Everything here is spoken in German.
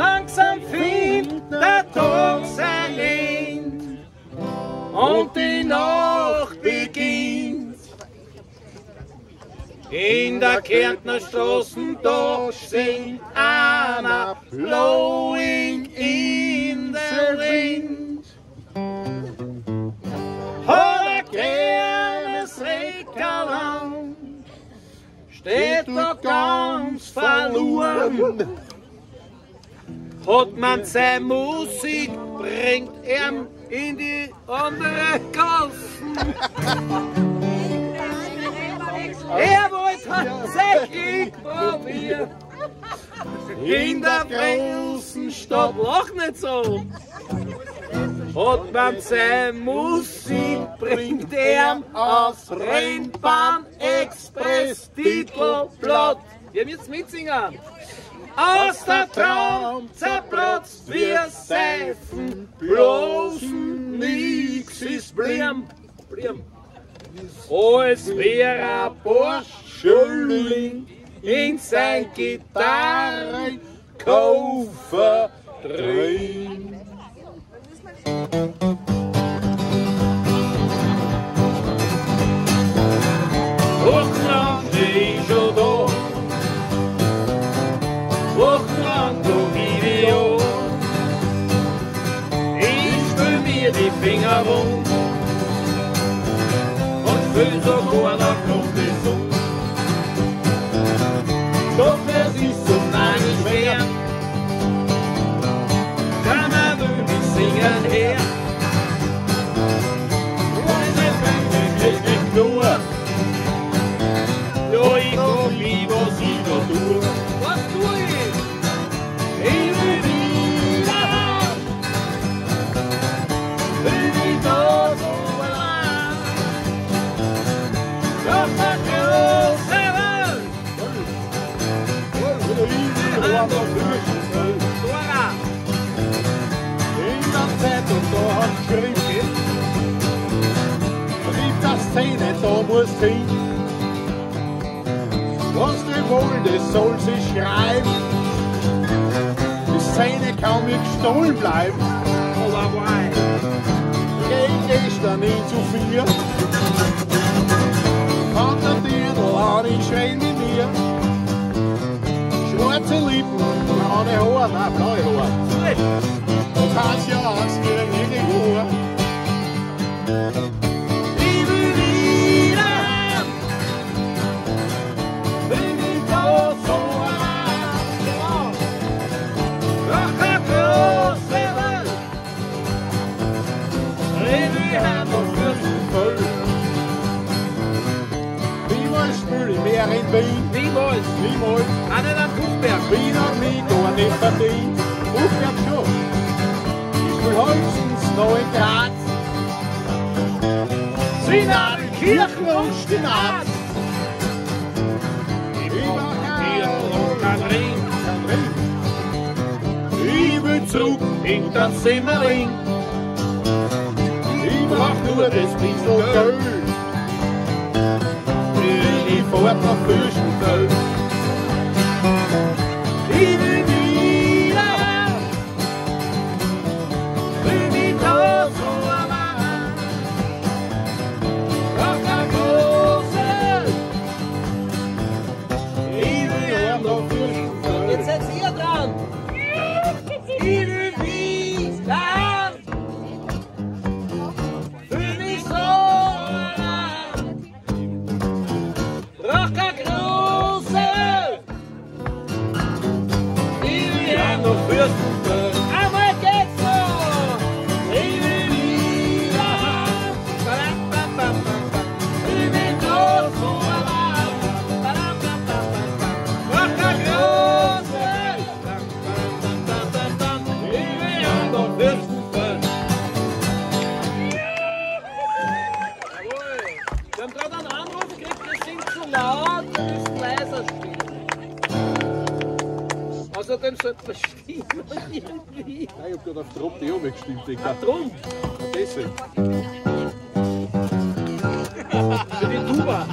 Langsam findet der Tag sein End und die Nacht beginnt. In der Kärntner Straßen, da singt einer blowing in the wind. Hat ein kleines Reckerland, steht da ganz verloren. Hat man seine Musik, bringt er in die andere Gassen. Er wollte tatsächlich probieren. In der großen Stadt, lach nicht so. Hat man seine Musik, bringt er aufs Rennbahn Ihr müsst mitsingen. Aus der Traum zerplatzt wir Seifen, bloßen nix ist blieb. Oh, es wäre ein Burschling in sein Gitarrenkoffer drin. Die Finger wund und fühl sogar nach Luftgesund. Doch es ist so nein schwer, kann man will mich singen her. Die haben doch Fürstenfeld. Dora! In der Zeitung da hat geschrieben, schrieb das Szene, da muss hin. Was du wolltest, soll sie schreiben. Die Szene kann mir gestohlen bleiben. Aber why? Geld ist da nicht zu viel. Wien, Niemals, niemals. nicht am Kuchberg. Wien hat mich gar nicht verdient. Buchberg schon. Ich spül höchstens noch in Graz. Synadenkirchen und Stinat. Über und kein Ring. Ich will zurück. In das Simmering. Ich brauch nur das bisschen Geld. Ich fahrt nach ich will dat een soort machine? Hij op dat Trump die ook gestemd Ik dat Trump. Wat is het? Cuba.